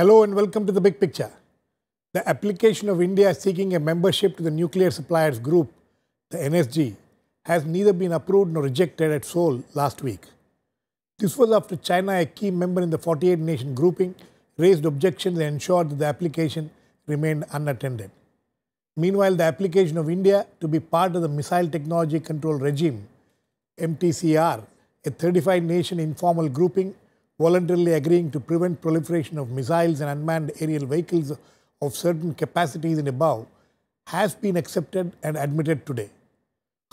Hello and welcome to the big picture. The application of India seeking a membership to the Nuclear Suppliers Group, the NSG, has neither been approved nor rejected at Seoul last week. This was after China, a key member in the 48 nation grouping, raised objections and ensured that the application remained unattended. Meanwhile, the application of India to be part of the Missile Technology Control Regime, MTCR, a 35 nation informal grouping voluntarily agreeing to prevent proliferation of missiles and unmanned aerial vehicles of certain capacities and above, has been accepted and admitted today.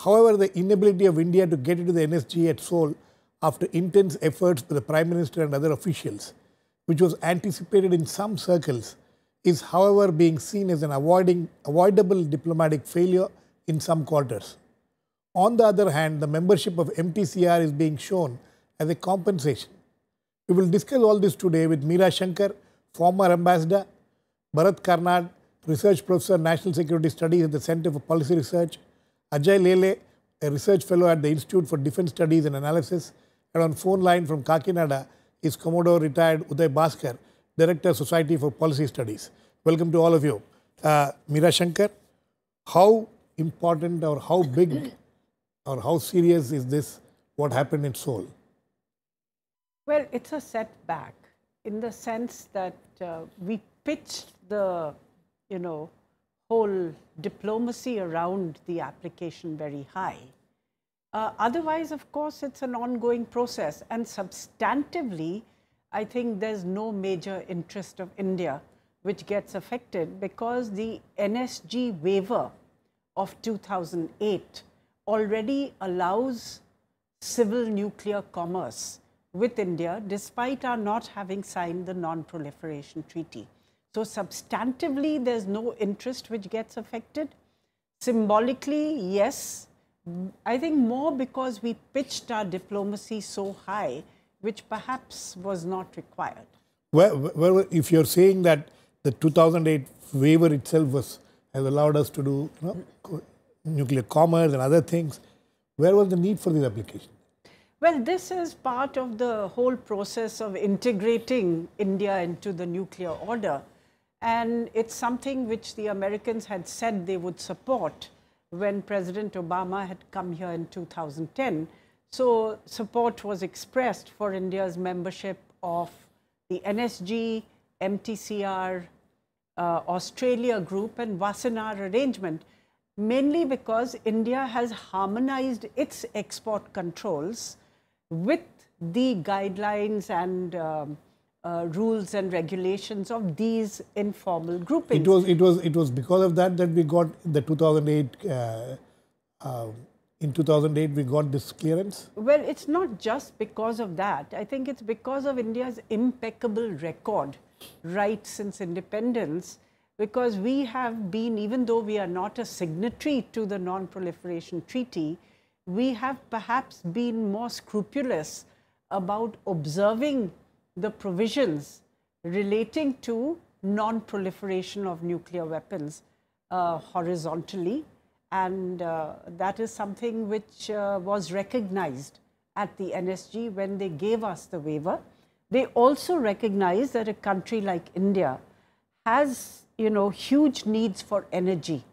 However, the inability of India to get into the NSG at Seoul after intense efforts by the Prime Minister and other officials, which was anticipated in some circles, is however being seen as an avoiding, avoidable diplomatic failure in some quarters. On the other hand, the membership of MTCR is being shown as a compensation. We will discuss all this today with Meera Shankar, former ambassador, Bharat Karnad, research professor, National Security Studies at the Center for Policy Research, Ajay Lele, a research fellow at the Institute for Defense Studies and Analysis, and on phone line from Kakinada is Commodore retired Uday Bhaskar, Director, Society for Policy Studies. Welcome to all of you. Uh, Meera Shankar, how important or how big or how serious is this, what happened in Seoul? Well, it's a setback in the sense that uh, we pitched the, you know, whole diplomacy around the application very high. Uh, otherwise, of course, it's an ongoing process. And substantively, I think there's no major interest of India which gets affected because the NSG waiver of 2008 already allows civil nuclear commerce with India despite our not having signed the non-proliferation treaty. So substantively, there's no interest which gets affected. Symbolically, yes. I think more because we pitched our diplomacy so high, which perhaps was not required. Well, well, if you're saying that the 2008 waiver itself was, has allowed us to do you know, nuclear commerce and other things, where was the need for this application? Well, this is part of the whole process of integrating India into the nuclear order. And it's something which the Americans had said they would support when President Obama had come here in 2010. So support was expressed for India's membership of the NSG, MTCR, uh, Australia group and Wassenaar arrangement, mainly because India has harmonized its export controls with the guidelines and um, uh, rules and regulations of these informal groupings. It was it was it was because of that that we got the 2008 uh, uh, in 2008 we got this clearance. Well, it's not just because of that. I think it's because of India's impeccable record right since independence. Because we have been, even though we are not a signatory to the Non-Proliferation Treaty, we have perhaps been more scrupulous about observing the provisions relating to non-proliferation of nuclear weapons uh, horizontally and uh, that is something which uh, was recognized at the NSG when they gave us the waiver. They also recognize that a country like India has, you know, huge needs for energy.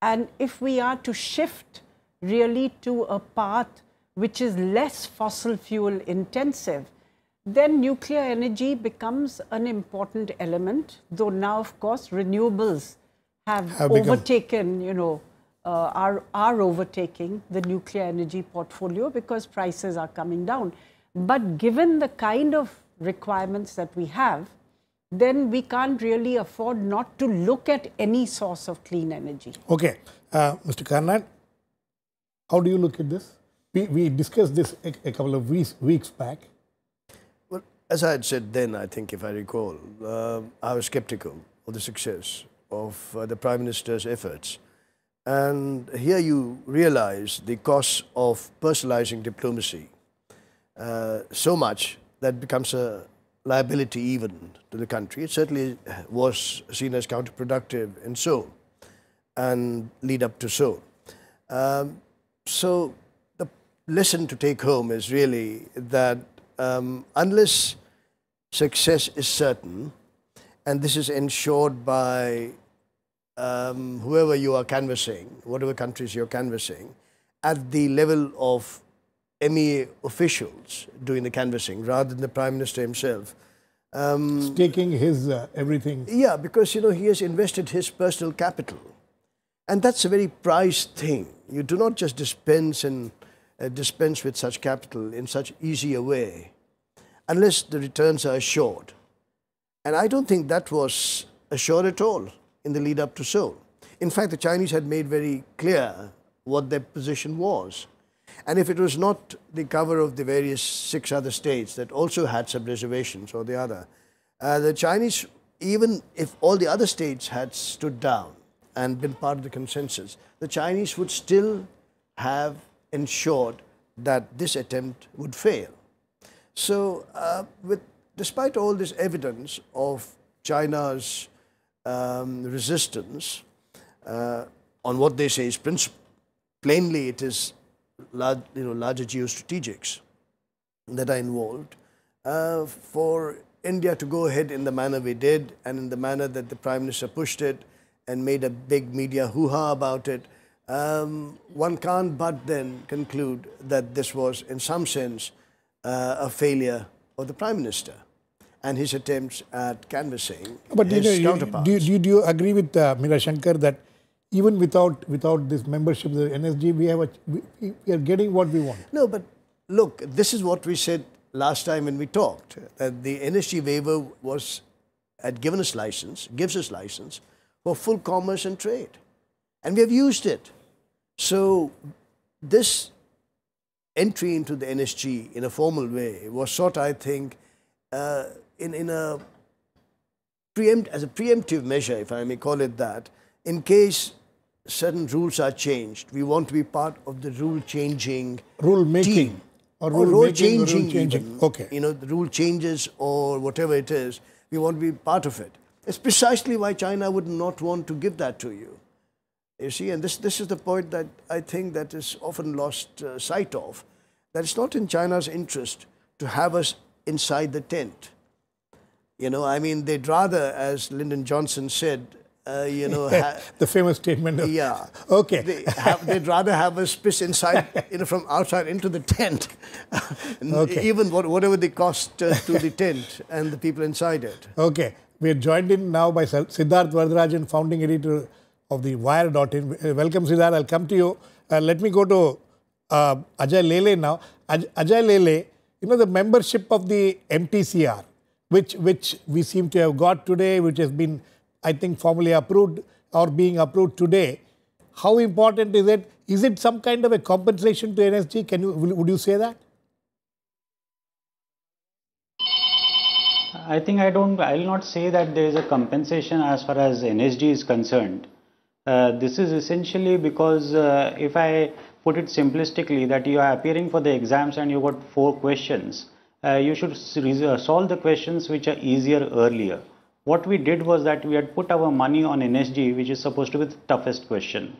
And if we are to shift really to a path which is less fossil fuel intensive, then nuclear energy becomes an important element, though now, of course, renewables have, have overtaken, you know, uh, are, are overtaking the nuclear energy portfolio because prices are coming down. But given the kind of requirements that we have, then we can't really afford not to look at any source of clean energy. Okay. Uh, Mr. Karnad, how do you look at this? We, we discussed this a, a couple of weeks, weeks back. Well, as I had said then, I think, if I recall, uh, I was skeptical of the success of uh, the Prime Minister's efforts. And here you realize the cost of personalizing diplomacy uh, so much that becomes a liability even to the country. It certainly was seen as counterproductive in Seoul and lead up to Seoul. Um, so the lesson to take home is really that um, unless success is certain, and this is ensured by um, whoever you are canvassing, whatever countries you're canvassing, at the level of MEA officials doing the canvassing rather than the Prime Minister himself. Um, Staking his uh, everything. yeah, because you know he has invested his personal capital, and that's a very prized thing. You do not just dispense and uh, dispense with such capital in such easy a way, unless the returns are assured. And I don't think that was assured at all in the lead up to Seoul. In fact, the Chinese had made very clear what their position was. And if it was not the cover of the various six other states that also had some reservations or the other, uh, the Chinese, even if all the other states had stood down and been part of the consensus, the Chinese would still have ensured that this attempt would fail. So, uh, with, despite all this evidence of China's um, resistance uh, on what they say is principle, plainly it is large, you know, larger geostrategics that are involved. Uh, for India to go ahead in the manner we did and in the manner that the Prime Minister pushed it and made a big media hoo-ha about it, um, one can't but then conclude that this was in some sense uh, a failure of the Prime Minister and his attempts at canvassing But you his know, you- counterparts. do, you- do you agree with uh, Meera Shankar that even without without this membership of the NSG, we have a, we, we are getting what we want? No, but look, this is what we said last time when we talked. That the NSG waiver was had given us license, gives us license for full commerce and trade, and we have used it. So this entry into the NSG in a formal way was sought, I think, uh, in in a preempt as a preemptive measure, if I may call it that, in case certain rules are changed. We want to be part of the rule changing Rule making team. or Or rule rule making or changing, rule changing. even. Okay. You know, the rule changes or whatever it is, we want to be part of it. It's precisely why China would not want to give that to you. You see, and this, this is the point that I think that is often lost uh, sight of, that it's not in China's interest to have us inside the tent. You know, I mean, they'd rather, as Lyndon Johnson said, uh, you know, the famous statement. Of, yeah. Okay. They they'd rather have us piss inside, you know, from outside into the tent, Okay. even what, whatever the cost uh, to the tent and the people inside it. Okay. We are joined in now by Siddharth Varadarajan, founding editor of the Wire.in. Welcome, Siddharth. I'll come to you. Uh, let me go to uh, Ajay Lele now. Aj- Ajay Lele, you know, the membership of the MTCR, which, which we seem to have got today, which has been, I think, formally approved or being approved today. How important is it? Is it some kind of a compensation to NSG? Can you, would you say that? I think I don't, I will not say that there is a compensation as far as NSG is concerned. Uh, this is essentially because uh, if I put it simplistically, that you are appearing for the exams and you got four questions, uh, you should uh, solve the questions which are easier earlier. What we did was that we had put our money on NSG, which is supposed to be the toughest question.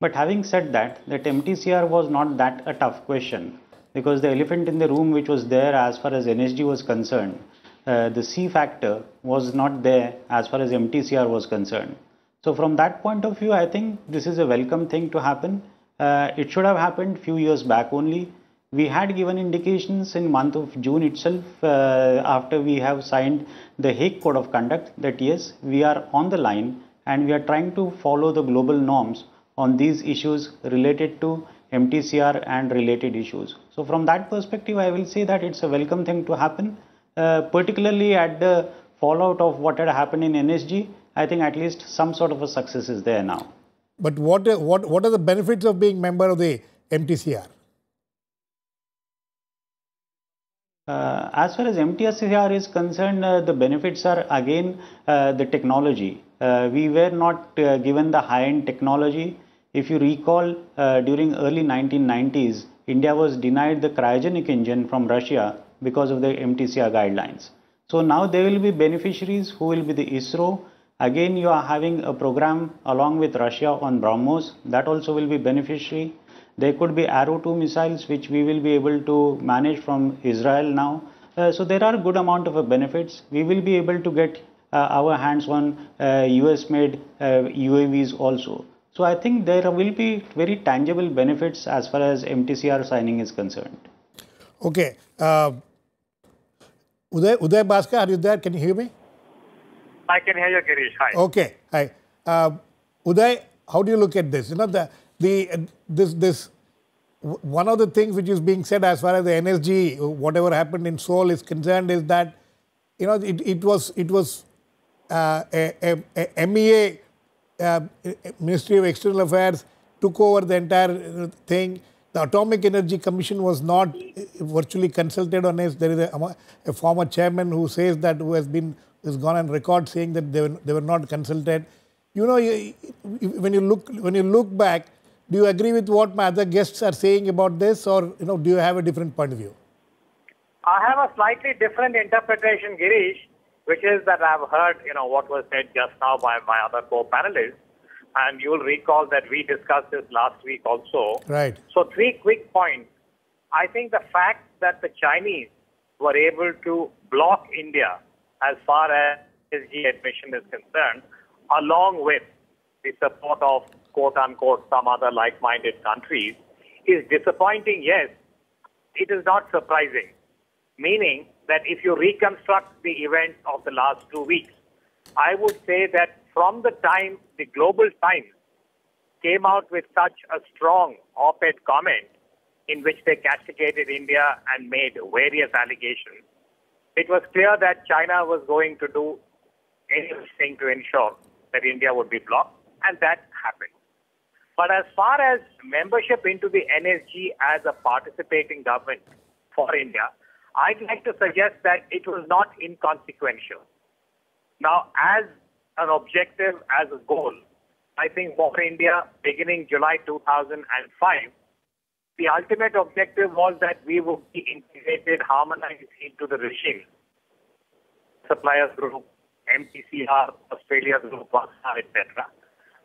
But having said that, that MTCR was not that a tough question because the elephant in the room which was there as far as NSG was concerned, uh, the C factor was not there as far as MTCR was concerned. So from that point of view, I think this is a welcome thing to happen. Uh, it should have happened few years back only. We had given indications in month of June itself uh, after we have signed the Hague Code of Conduct that yes, we are on the line and we are trying to follow the global norms on these issues related to MTCR and related issues. So from that perspective, I will say that it's a welcome thing to happen, particularly at the fallout of what had happened in NSG. I think at least some sort of a success is there now. But what, are- what, what are the benefits of being member of the MTCR? Uh, as far as MTCR is concerned, uh, the benefits are again uh, the technology. Uh, we were not uh, given the high-end technology. If you recall, uh, during early 1990s, India was denied the cryogenic engine from Russia because of the MTCR guidelines. So now there will be beneficiaries who will be the ISRO. Again, you are having a program along with Russia on BrahMos. That also will be beneficiary. There could be Arrow 2 missiles which we will be able to manage from Israel now. Uh, so there are good amount of uh, benefits. We will be able to get uh, our hands on US made UAVs also. So I think there will be very tangible benefits as far as MTCR signing is concerned. Okay. Uh, Uday, Uday Bhaskar, are you there? Can you hear me? I can hear you, Girish. Hi. Okay. Hi. Uh, Uday, how do you look at this? You know, the, the, uh, this, this, one of the things which is being said as far as the NSG, whatever happened in Seoul is concerned, is that, you know, it, it was, it was uh, a, a, a MEA uh, Ministry of External Affairs took over the entire thing. The Atomic Energy Commission was not virtually consulted on this. There is a, a, former chairman who says that who has been has gone on record saying that they were, they were not consulted. You know, you, when you look when you look back, do you agree with what my other guests are saying about this, or you know, do you have a different point of view? I have a slightly different interpretation, Girish which is that I've heard, you know, what was said just now by my other co-panelists, and you'll recall that we discussed this last week also. Right. So three quick points. I think the fact that the Chinese were able to block India as far as SG admission is concerned, along with the support of quote unquote some other like-minded countries, is disappointing, yes. It is not surprising. Meaning that if you reconstruct the events of the last two weeks, I would say that from the time the Global Times came out with such a strong op-ed comment in which they castigated India and made various allegations, it was clear that China was going to do anything to ensure that India would be blocked, and that happened. But as far as membership into the NSG as a participating government for India, I'd like to suggest that it was not inconsequential. Now, as an objective, as a goal, I think for India, beginning July 2005, the ultimate objective was that we would be integrated, harmonized into the regime. Suppliers group, MTCR, Australia group, etc.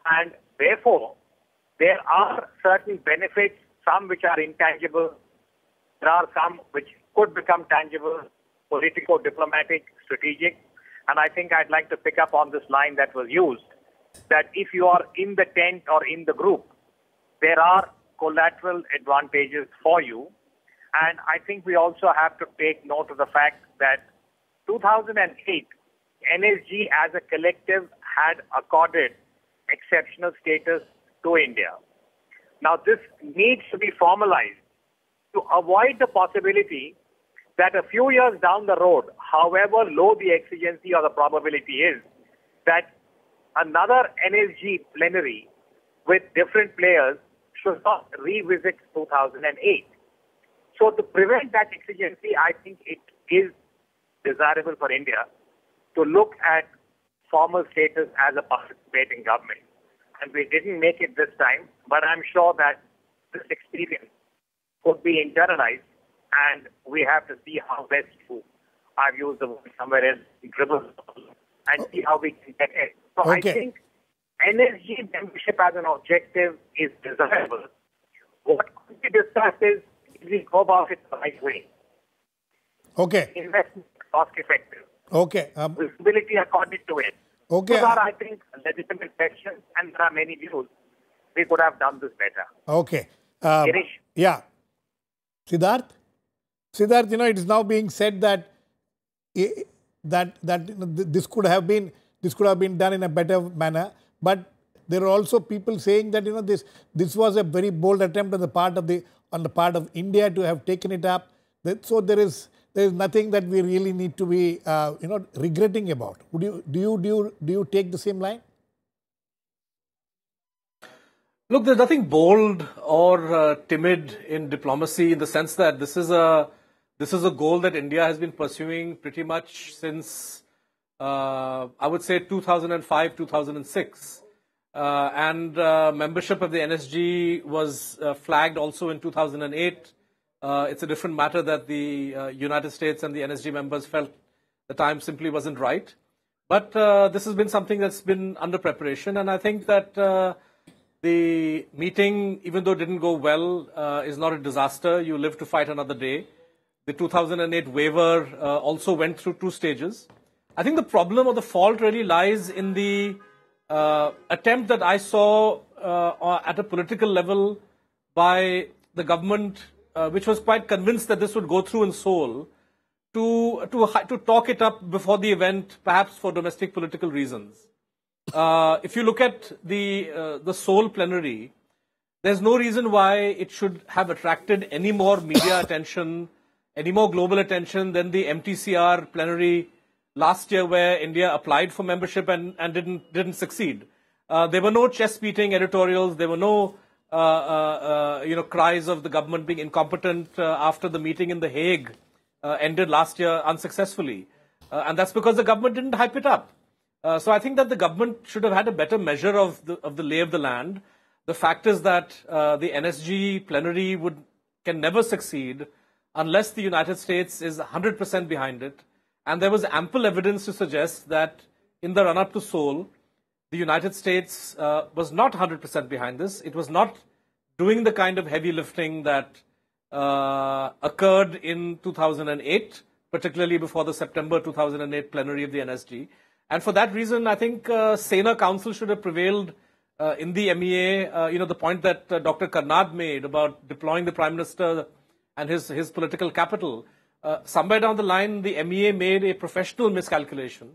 And therefore, there are certain benefits, some which are intangible, there are some which could become tangible, political, diplomatic, strategic. And I think I'd like to pick up on this line that was used that if you are in the tent or in the group, there are collateral advantages for you. And I think we also have to take note of the fact that 2008, NSG as a collective had accorded exceptional status to India. Now, this needs to be formalized to avoid the possibility that a few years down the road, however low the exigency or the probability is, that another NSG plenary with different players should not revisit 2008. So to prevent that exigency, I think it is desirable for India to look at formal status as a participating government. And we didn't make it this time, but I'm sure that this experience could be internalized and we have to see how best to, I've used the word somewhere else, dribble, and see how we can get it. So okay. I think NSG membership as an objective is desirable. What could be discussed is we go about it the right way. Okay. Investment cost effective. Okay. Um, Visibility according to it. Okay. Those are, I think, legitimate questions, and there are many views. We could have done this better. Okay. Um, Girish? Yeah. Siddharth? Siddharth, you know, it is now being said that that that this could have been this could have been done in a better manner, but there are also people saying that you know this this was a very bold attempt on the part of the on the part of India to have taken it up. So there is there is nothing that we really need to be uh, you know regretting about. Would you do you do you, do you take the same line? Look, there's nothing bold or uh, timid in diplomacy in the sense that this is a this is a goal that India has been pursuing pretty much since, uh, I would say, 2005, 2006. Uh, and uh, membership of the NSG was uh, flagged also in 2008. Uh, it's a different matter that the uh, United States and the NSG members felt the time simply wasn't right. But this has been something that's been under preparation, and I think that the meeting, even though it didn't go well, is not a disaster. You live to fight another day. The 2008 waiver uh, also went through two stages. I think the problem or the fault really lies in the uh, attempt that I saw uh, at a political level by the government, uh, which was quite convinced that this would go through in Seoul, to, to, to talk it up before the event, perhaps for domestic political reasons. Uh, if you look at the, uh, the Seoul plenary, there's no reason why it should have attracted any more media attention, any more global attention than the MTCR plenary last year where India applied for membership and, and didn't, didn't succeed. Uh, there were no chest beating editorials. There were no, uh, uh, uh, you know, cries of the government being incompetent after the meeting in The Hague ended last year unsuccessfully. and that's because the government didn't hype it up. so I think that the government should have had a better measure of the, of the lay of the land. The fact is that the NSG plenary would, can never succeed unless the United States is 100% behind it. And there was ample evidence to suggest that in the run up to Seoul, the United States uh, was not 100% behind this. It was not doing the kind of heavy lifting that uh, occurred in 2008, particularly before the September 2008 plenary of the NSG. And for that reason, I think uh, counsel should have prevailed uh, in the MEA. Uh, you know, the point that uh, Dr. Karnad made about deploying the Prime Minister and his, his political capital. Uh, somewhere down the line, the MEA made a professional miscalculation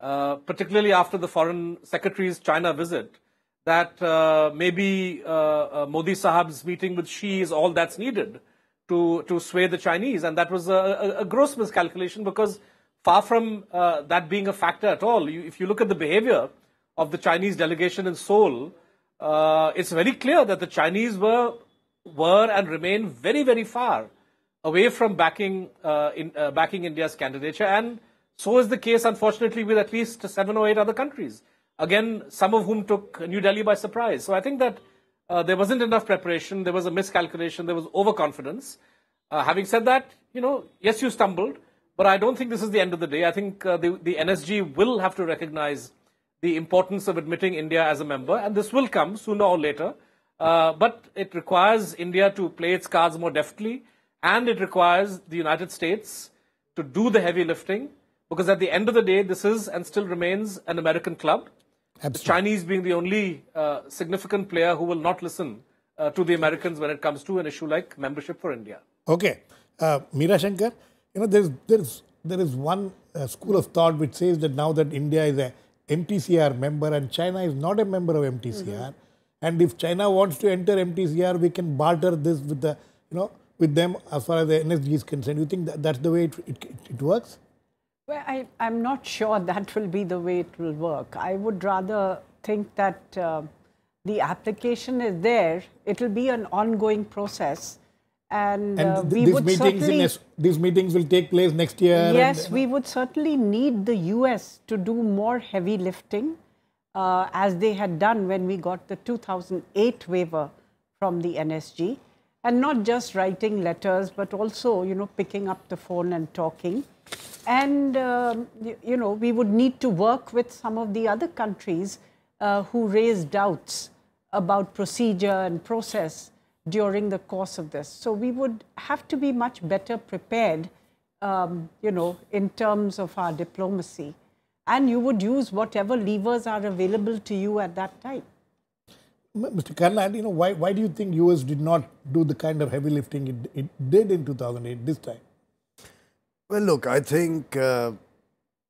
uh, particularly after the foreign secretary's China visit, that uh, maybe uh, uh, Modi Sahab's meeting with Xi is all that's needed to, to sway the Chinese. And that was a, a, a gross miscalculation because far from uh, that being a factor at all, you, if you look at the behavior of the Chinese delegation in Seoul, it's very clear that the Chinese were, were and remain very, very far away from backing, in, backing India's candidature. And so is the case, unfortunately, with at least seven or eight other countries. Again, some of whom took New Delhi by surprise. So I think that uh, there wasn't enough preparation, there was a miscalculation, there was overconfidence. Uh, having said that, you know, yes, you stumbled, but I don't think this is the end of the day. I think uh, the, the NSG will have to recognize the importance of admitting India as a member, and this will come sooner or later. Uh, but it requires India to play its cards more deftly, and it requires the United States to do the heavy lifting because at the end of the day, this is and still remains an American club. Absolutely. The Chinese being the only uh, significant player who will not listen uh, to the Americans when it comes to an issue like membership for India. Okay. Uh, Meera Shankar, you know, there's, there's, there is one uh, school of thought which says that now that India is a MTCR member and China is not a member of MTCR, mm-hmm. And if China wants to enter MTCR, we can barter this with the, you know, with them as far as the NSG is concerned. You think that that's the way it, it, it works? Well, I, am not sure that will be the way it will work. I would rather think that uh, the application is there. It will be an ongoing process. And, and uh, we these would meetings certainly, these meetings will take place next year. Yes, and, we would certainly need the US to do more heavy lifting, uh, as they had done when we got the 2008 waiver from the NSG, and not just writing letters, but also you know picking up the phone and talking. And, um, you, you, know, we would need to work with some of the other countries uh, who raise doubts about procedure and process during the course of this. So we would have to be much better prepared, um, you know, in terms of our diplomacy. And you would use whatever levers are available to you at that time. Mr. Karnad, you know, why, why do you think US did not do the kind of heavy lifting it, it did in 2008 this time? Well, look, I think uh,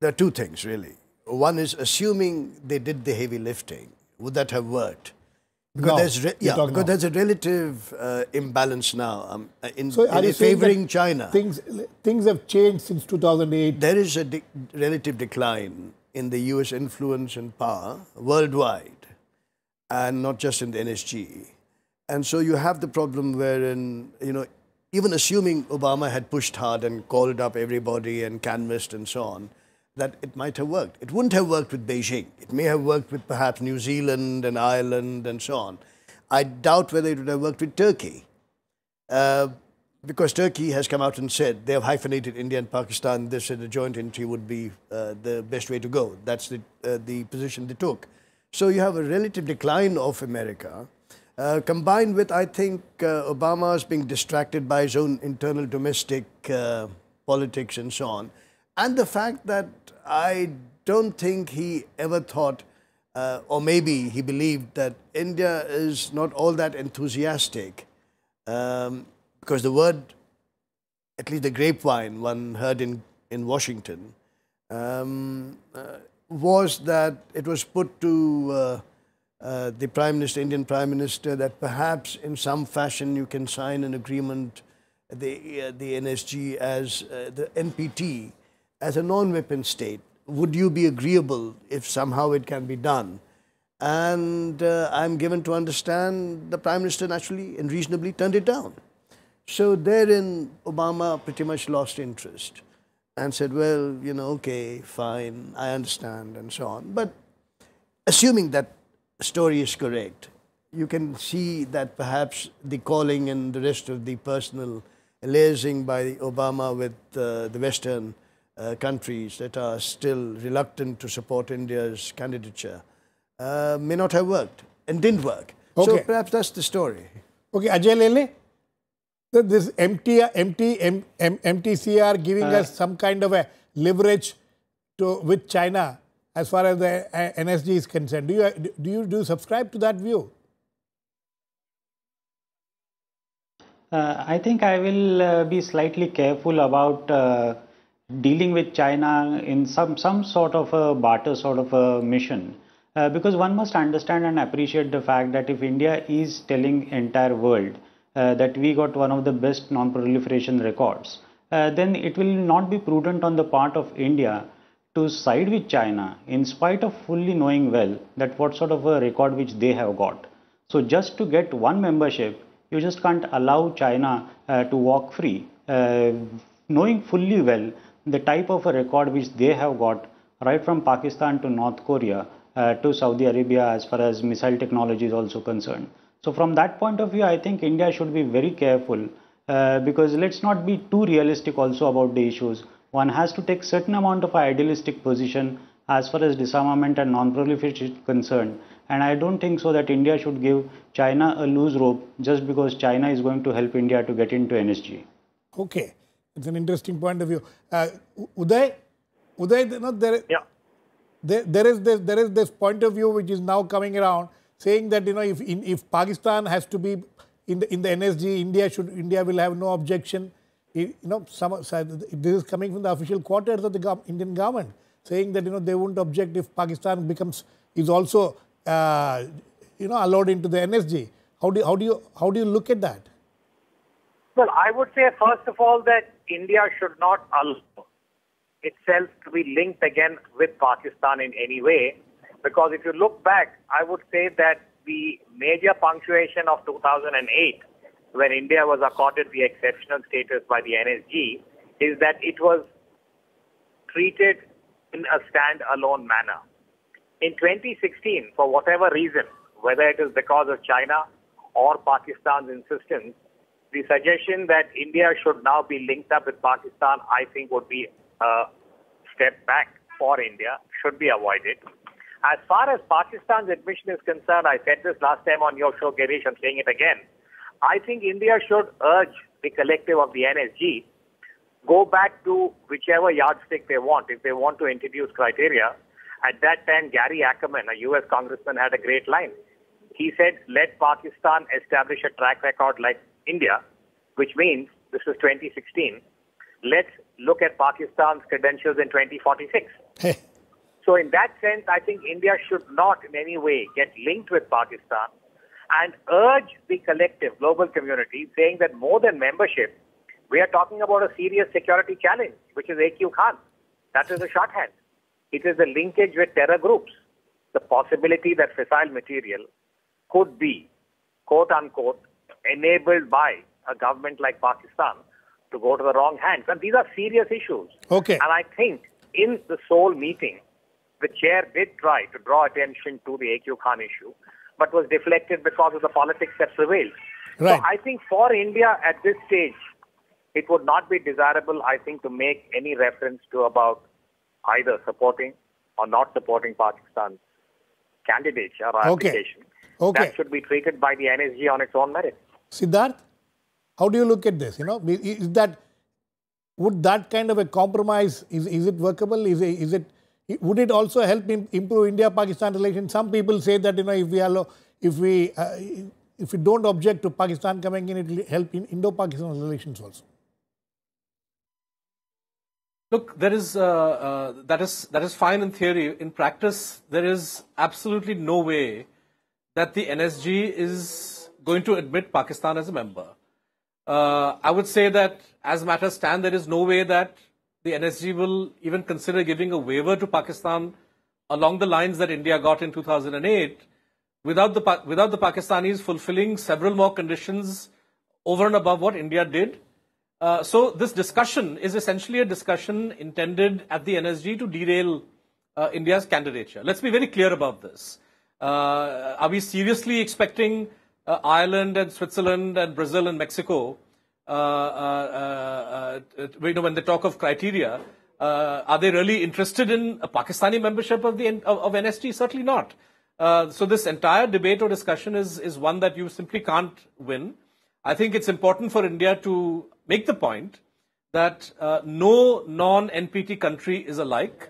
there are two things really. One is assuming they did the heavy lifting, would that have worked? Because no, there's yeah, because no. there's a relative uh, imbalance now um, uh, in, so in favoring China. Things things have changed since 2008. There is a de relative decline in the U.S. influence and power worldwide, and not just in the NSG. And so you have the problem wherein you know even assuming Obama had pushed hard and called up everybody and canvassed and so on, that it might have worked. It wouldn't have worked with Beijing. It may have worked with perhaps New Zealand and Ireland and so on. I doubt whether it would have worked with Turkey. Uh, because Turkey has come out and said they have hyphenated India and Pakistan. They said a joint entry would be uh, the best way to go. That's the, uh, the position they took. So you have a relative decline of America. Uh, combined with, I think, uh, Obama's being distracted by his own internal domestic uh, politics and so on. And the fact that I don't think he ever thought, uh, or maybe he believed that India is not all that enthusiastic, um, because the word, at least the grapevine one heard in, in Washington, um, uh, was that it was put to uh, uh, the Prime Minister, Indian Prime Minister, that perhaps in some fashion you can sign an agreement, the, uh, the NSG as uh, the NPT, as a non-weapon state. Would you be agreeable if somehow it can be done? And uh, I'm given to understand the Prime Minister naturally and reasonably turned it down. So therein, Obama pretty much lost interest and said, well, you know, okay, fine, I understand, and so on. But assuming that story is correct, you can see that perhaps the calling and the rest of the personal liaising by Obama with uh, the Western uh, countries that are still reluctant to support India's candidature uh, may not have worked and didn't work. So perhaps that's the story. Okay, Ajay Lele, so this MT, MT, M, M, MTCR giving us some kind of a leverage to with China as far as the uh, NSG is concerned. Do you do you do you subscribe to that view? Uh, I think I will uh, be slightly careful about uh, dealing with China in some, some sort of a barter sort of a mission. Uh, because one must understand and appreciate the fact that if India is telling entire world uh, that we got one of the best non-proliferation records, uh, then it will not be prudent on the part of India to side with China in spite of fully knowing well that what sort of a record which they have got. So just to get one membership, you just can't allow China uh, to walk free, uh, knowing fully well the type of a record which they have got right from Pakistan to North Korea uh, to Saudi Arabia as far as missile technology is also concerned. So from that point of view, I think India should be very careful uh, because let's not be too realistic also about the issues. One has to take certain amount of idealistic position as far as disarmament and non-proliferation is concerned. And I don't think so that India should give China a loose rope just because China is going to help India to get into NSG. Okay, it's an interesting point of view. Uh, Uday, Uday, you know, there, Yeah. there, there is this there is this point of view which is now coming around saying that you know if in, if Pakistan has to be in the in the NSG, India should India will have no objection. You know, some so this is coming from the official quarters of the Indian government saying that you know they won't object if Pakistan becomes is also uh, you know allowed into the NSG. How do how do you how do you look at that? Well, I would say, first of all, that India should not allow itself to be linked again with Pakistan in any way. Because if you look back, I would say that the major punctuation of 2008, when India was accorded the exceptional status by the NSG, is that it was treated in a stand-alone manner. In 2016, for whatever reason, whether it is because of China or Pakistan's insistence, the suggestion that India should now be linked up with Pakistan, I think, would be a step back for India, should be avoided. As far as Pakistan's admission is concerned, I said this last time on your show, Girish, I'm saying it again. I think India should urge the collective of the NSG go back to whichever yardstick they want. If they want to introduce criteria, at that time, Gary Ackerman, a U.S. congressman, had a great line. He said, let Pakistan establish a track record like India, which means this is 2016. Let's look at Pakistan's credentials in 2046. Hey, So, in that sense, I think India should not in any way get linked with Pakistan and urge the collective global community, saying that more than membership, we are talking about a serious security challenge, which is AQ Khan. That is the shorthand. It is the linkage with terror groups, the possibility that fissile material could be, quote unquote, enabled by a government like Pakistan to go to the wrong hands. And these are serious issues. Okay. And I think in the Seoul meeting, the chair did try to draw attention to the AQ Khan issue, but was deflected because of the politics that prevailed. Right. So I think for India at this stage, it would not be desirable, I think, to make any reference to about either supporting or not supporting Pakistan's candidature or Okay. application. Okay. That should be treated by the NSG on its own merit. Siddharth, how do you look at this? You know, is that would that kind of a compromise is, is it workable? Is it, is it would it also help improve India-Pakistan relations? Some people say that you know if we allow, if we uh, if we don't object to Pakistan coming in, it will help in Indo-Pakistan relations also. Look, there is uh, uh, that is that is fine in theory. In practice, there is absolutely no way that the NSG is going to admit Pakistan as a member. Uh, I would say that as matters stand, there is no way that the NSG will even consider giving a waiver to Pakistan along the lines that India got in 2008 without the, without the Pakistanis fulfilling several more conditions over and above what India did. Uh, so this discussion is essentially a discussion intended at the NSG to derail uh, India's candidature. Let's be very clear about this. Uh, are we seriously expecting uh, Ireland and Switzerland and Brazil and Mexico, uh, uh, you know, when they talk of criteria, are they really interested in a Pakistani membership of the of, of? Certainly not. so this entire debate or discussion is is one that you simply can't win. I think it's important for India to make the point that uh, no non-NPT country is alike.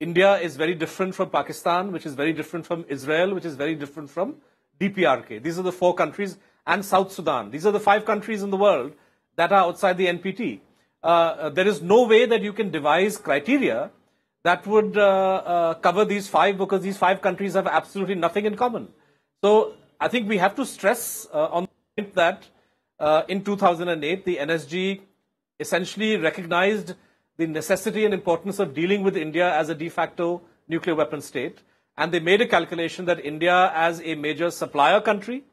India is very different from Pakistan, which is very different from Israel, which is very different from DPRK. These are the four countries, and South Sudan. These are the five countries in the world that are outside the NPT. Uh, uh, there is no way that you can devise criteria that would uh, uh, cover these five because these five countries have absolutely nothing in common. So I think we have to stress uh, on the point that uh, in 2008, the NSG essentially recognized the necessity and importance of dealing with India as a de facto nuclear weapon state. And they made a calculation that India, as a major supplier country,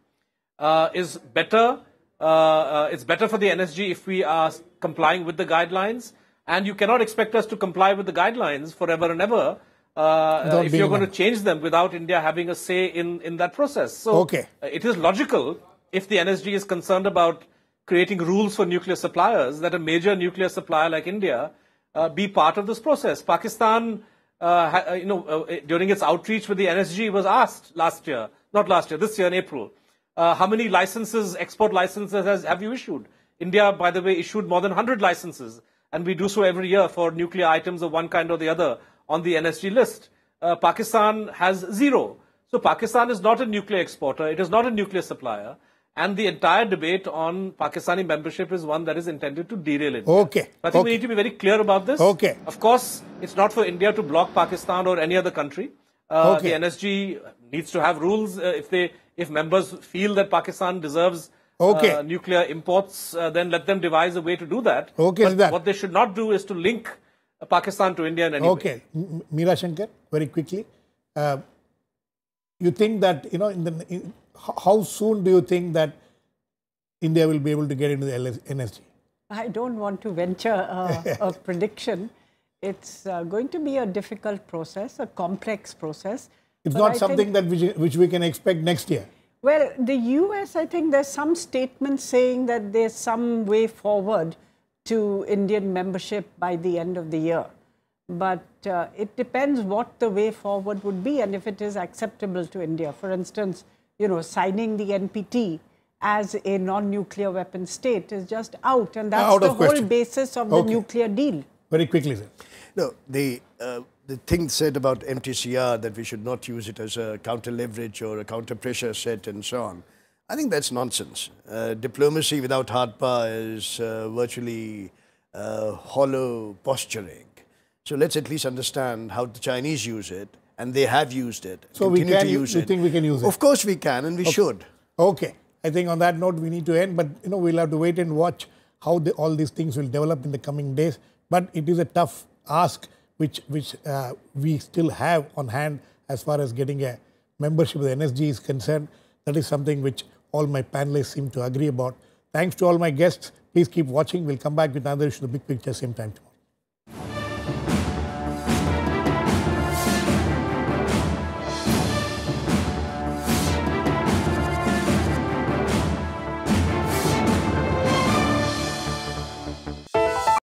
uh, is better. Uh, uh it's better for the NSG if we are complying with the guidelines. And you cannot expect us to comply with the guidelines forever and ever uh, if you're going to change them without India having a say in, in that process. So okay. Uh, it is logical if the NSG is concerned about creating rules for nuclear suppliers, that a major nuclear supplier like India uh, be part of this process. Pakistan, uh, uh, you know, uh, during its outreach with the NSG, was asked last year, not last year, this year in April, uh, how many licenses, export licenses, has, have you issued? India, by the way, issued more than 100 licenses, and we do so every year for nuclear items of one kind or the other on the NSG list. Pakistan has zero. So Pakistan is not a nuclear exporter. It is not a nuclear supplier. And the entire debate on Pakistani membership is one that is intended to derail it. Okay. I think okay. we need to be very clear about this. Okay. Of course, it's not for India to block Pakistan or any other country. Uh, okay. The NSG needs to have rules. Uh, if they, if members feel that Pakistan deserves okay. uh, nuclear imports, uh, then let them devise a way to do that. Okay, but that. what they should not do is to link Pakistan to India in any okay. way. Okay, Meera Shankar, very quickly. Uh, you think that you know in the in, how soon do you think that India will be able to get into the NSG? I don't want to venture a, a prediction. It's uh, going to be a difficult process, a complex process. It's not I something that which, which we can expect next year. Well, the US, I think there's some statements saying that there's some way forward to Indian membership by the end of the year. But uh, it depends what the way forward would be and if it is acceptable to India. For instance, you know, signing the NPT as a non-nuclear weapon state is just out, and that's out the whole question. basis of okay. the nuclear deal. Very quickly, sir. No, the uh, the thing said about MTCR that we should not use it as a counter leverage or a counter pressure set and so on. I think that's nonsense. Uh, diplomacy without hard power is uh, virtually uh, hollow posturing. So let's at least understand how the Chinese use it, and they have used it. So we can. use you it. think we can use it? Of course we can, and we okay. should. Okay. I think on that note we need to end, but you know we'll have to wait and watch how the, all these things will develop in the coming days. But it is a tough ask, which which uh, we still have on hand as far as getting a membership of the NSG is concerned. That is something which all my panelists seem to agree about. Thanks to all my guests. Please keep watching. We'll come back with another issue, the big picture, same time tomorrow.